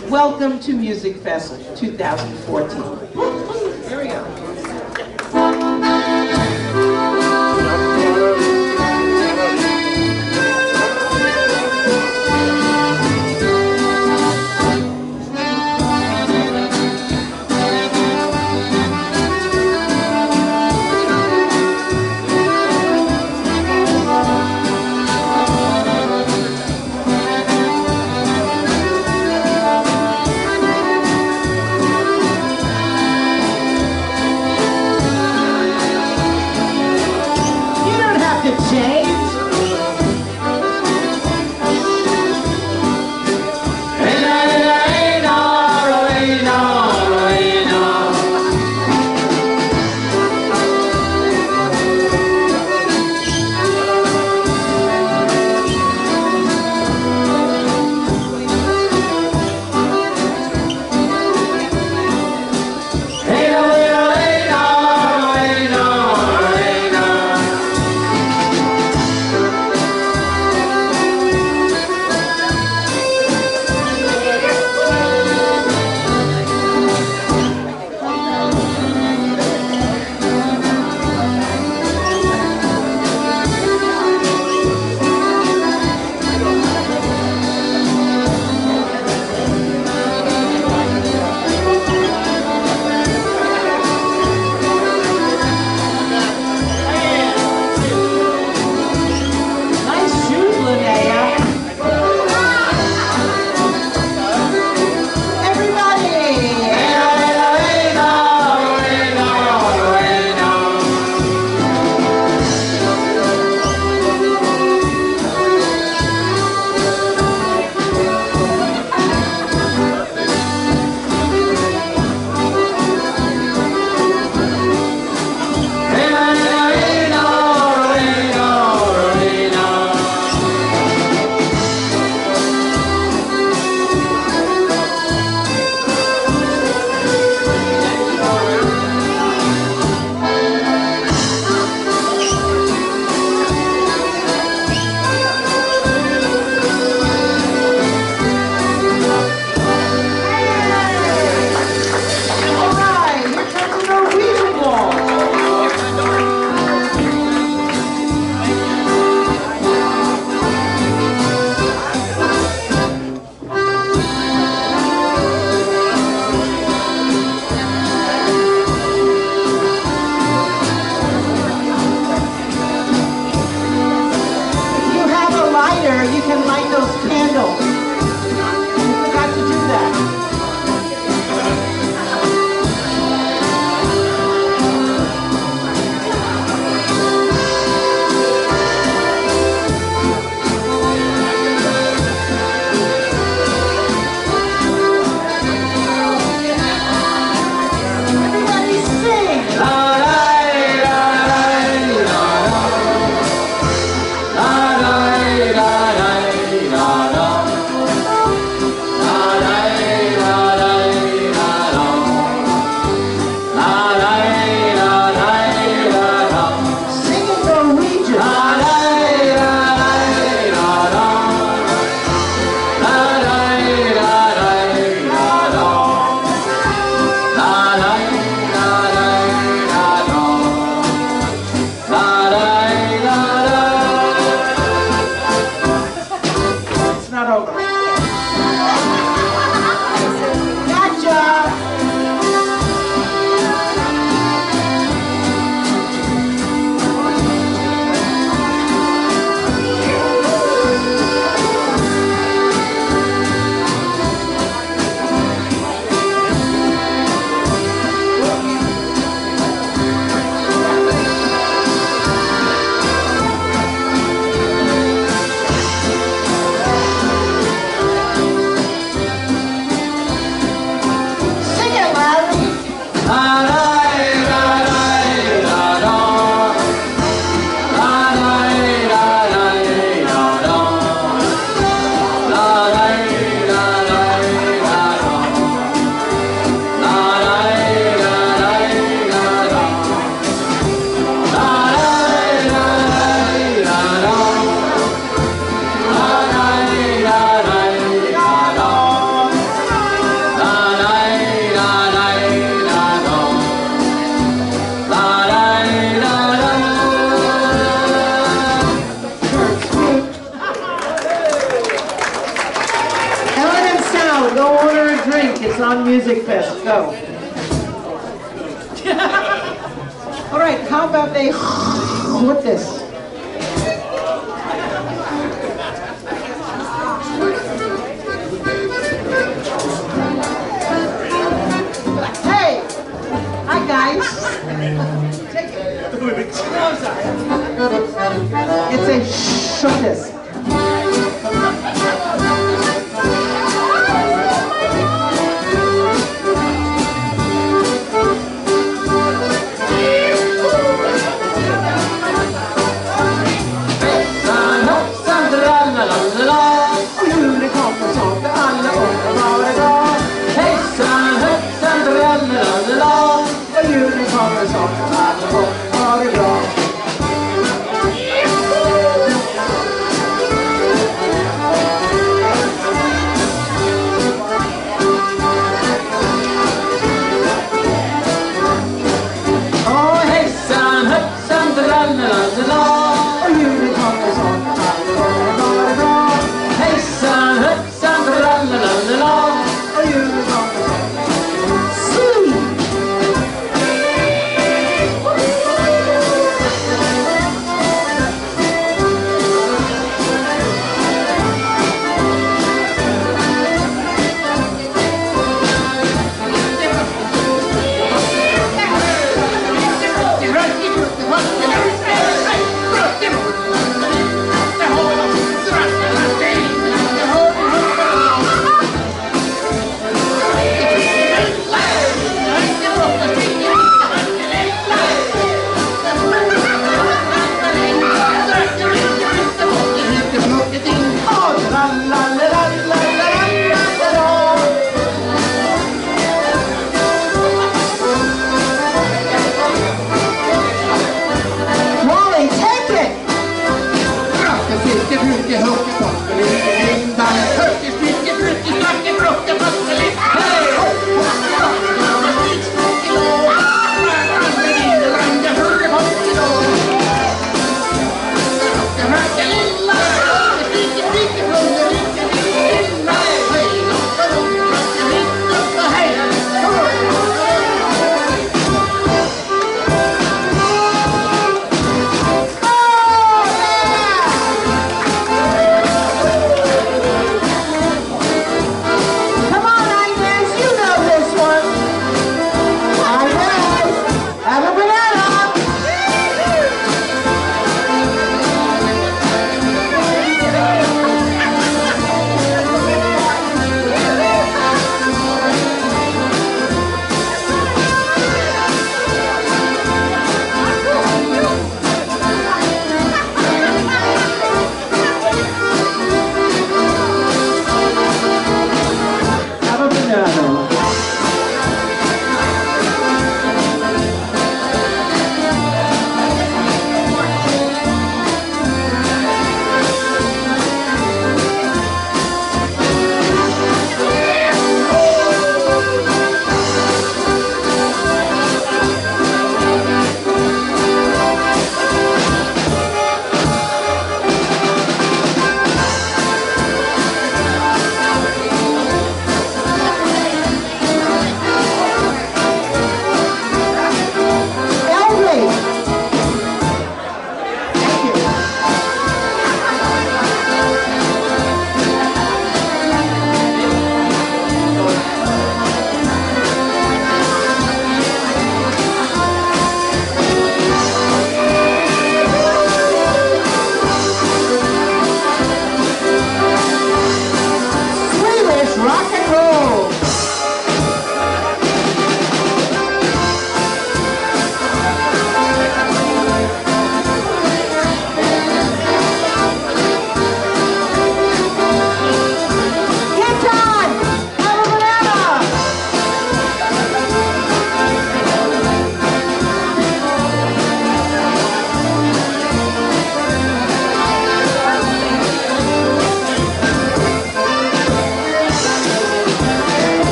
Welcome to MusikFest 2014. Here we go. MusikFest. Go. All right, how about they with this? Hey! Hi, guys. Take it. It's a shortest.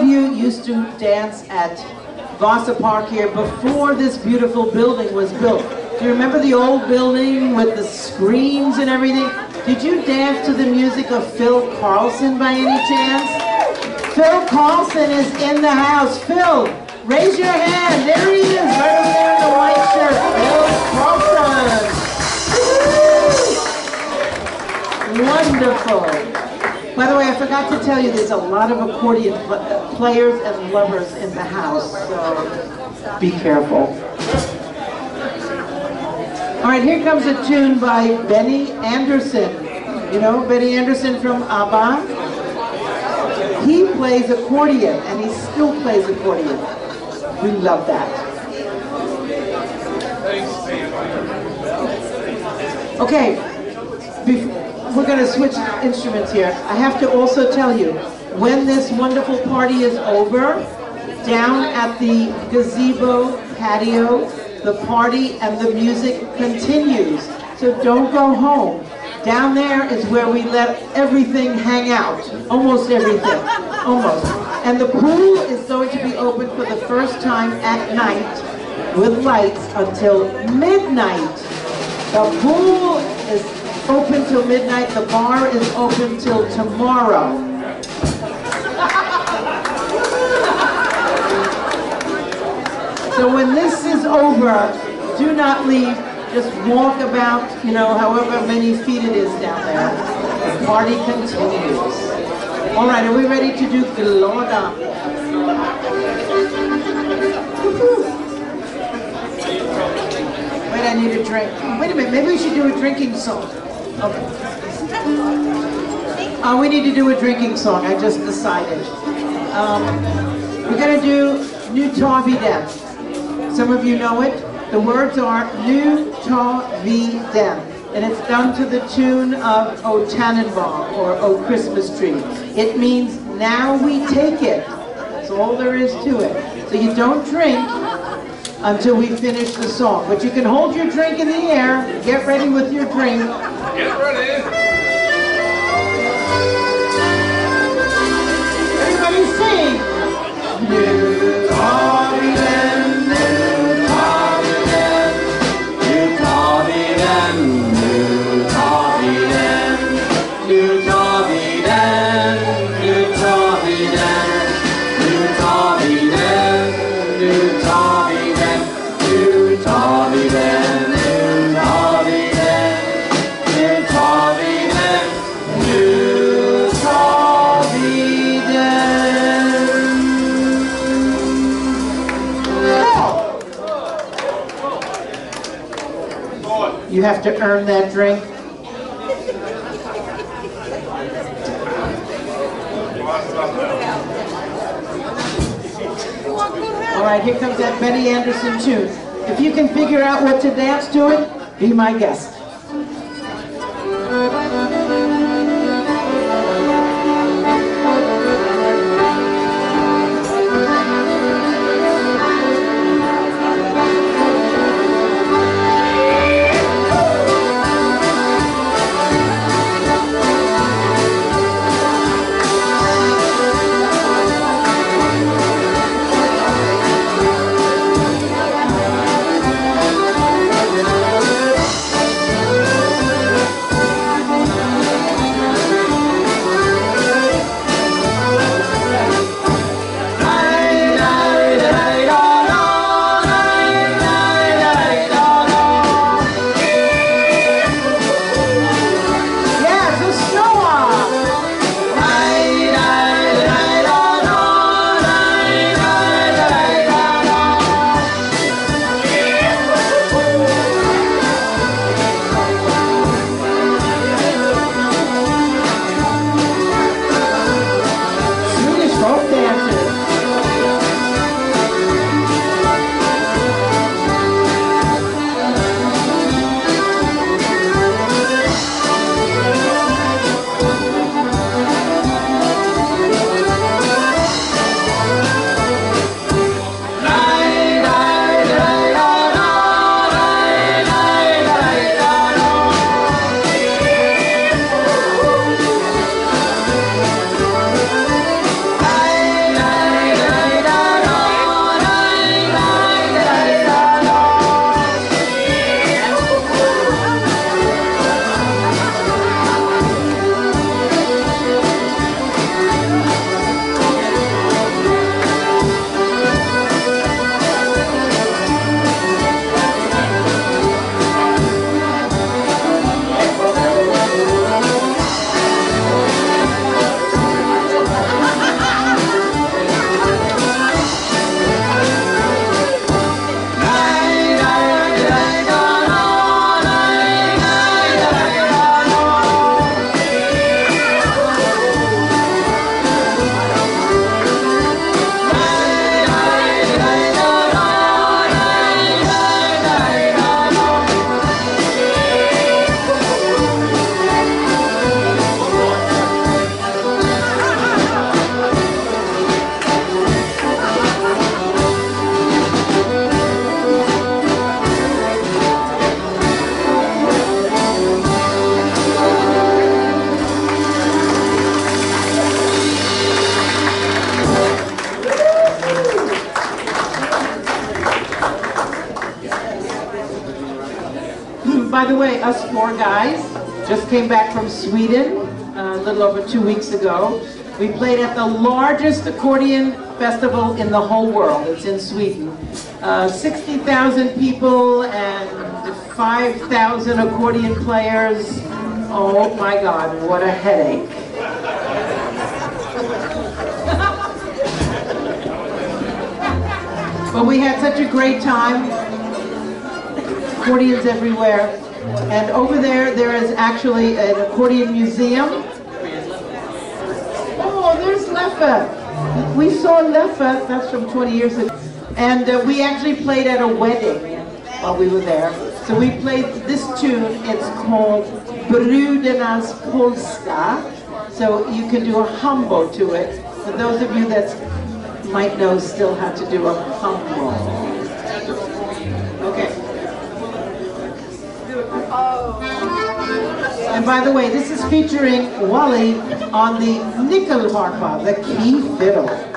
Used to dance at Vasa Park here before this beautiful building was built. Do you remember the old building with the screens and everything? Did you dance to the music of Phil Carlson by any chance? Phil Carlson is in the house. Phil, raise your hand. There he is, right over there in the white shirt. Phil Carlson. Wonderful. By the way, I forgot to tell you, there's a lot of accordion players and lovers in the house, so be careful. All right, here comes a tune by Benny Andersson. You know Benny Andersson from ABBA? He plays accordion, and he still plays accordion. We love that. Okay, we're going to switch instruments here. I have to also tell you, when this wonderful party is over, down at the gazebo patio, the party and the music continues. So don't go home. Down there is where we let everything hang out. Almost everything. Almost. And the pool is going to be open for the first time at night with lights until midnight. The pool is open till midnight. The bar is open till tomorrow. So when this is over, do not leave. Just walk about, you know, however many feet it is down there. The party continues. All right, are we ready to do Glada? Wait, I need a drink. Wait a minute, maybe we should do a drinking song. Okay. Uh, we need to do a drinking song, I just decided. Um, we're going to do tar vi den. Some of you know it. The words are tar vi den. And it's done to the tune of O Tannenbaum, or O Christmas Tree. It means, now we take it. That's all there is to it. So you don't drink until we finish the song. But you can hold your drink in the air, get ready with your drink, Get ready. Everybody sing. Nu to earn that drink. All right, here comes that Benny Andersson tune. If you can figure out what to dance to it, be my guest. By the way, us four guys just came back from Sweden uh, a little over two weeks ago. We played at the largest accordion festival in the whole world. It's in Sweden. Uh, 60,000 people and 5,000 accordion players. Oh my God, what a headache. But we had such a great time. Accordions everywhere. And over there, there is actually an accordion museum. Oh, there's Leffa. We saw Leffa, that's from 20 years ago. And uh, we actually played at a wedding while we were there. So we played this tune, it's called Brudernas Polska. So you can do a hambo to it. For those of you that might know still how to do a hambo. And by the way, this is featuring Wally on the nyckelharpa, the key fiddle.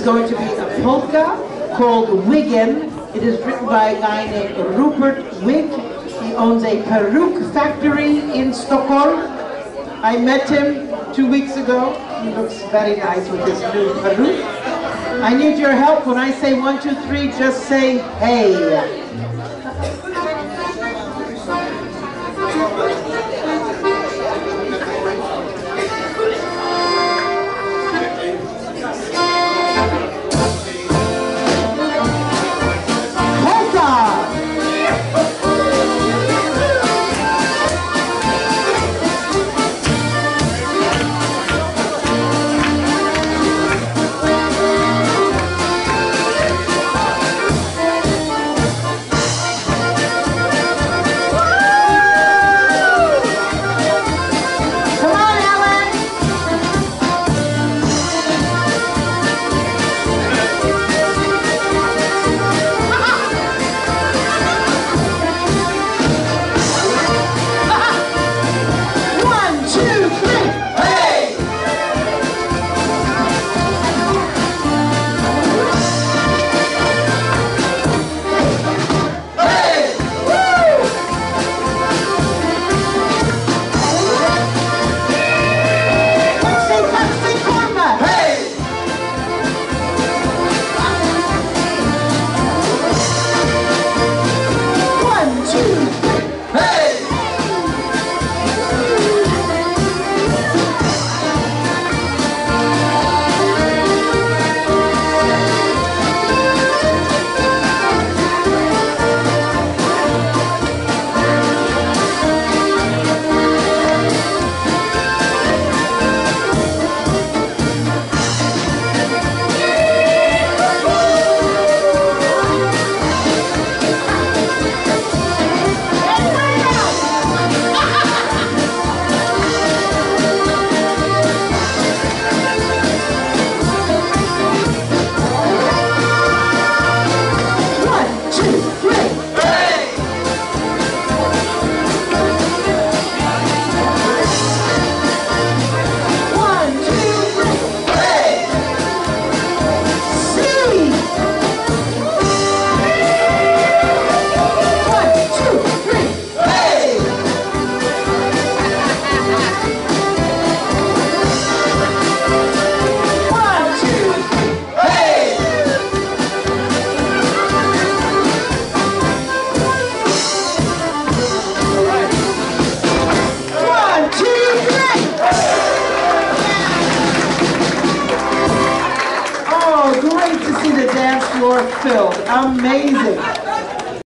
Is going to be a polka called Wiggin. It is written by a guy named Rupert Wigg. He owns a peruke factory in Stockholm. I met him two weeks ago. He looks very nice with his new peruke. I need your help. When I say one, two, three, just say hey.